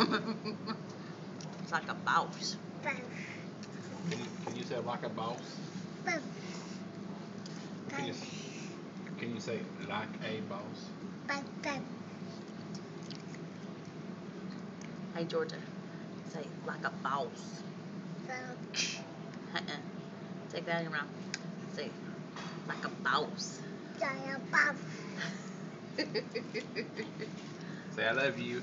it's like a boss. Boss. Can you, can you say like a boss? Boss. Can you, can you say like a boss? Boss. Boss. Hey Georgia, say like a boss. Boss. Uh-uh. Take that in your mouth. Say like a boss. Giant boss. Say I love you.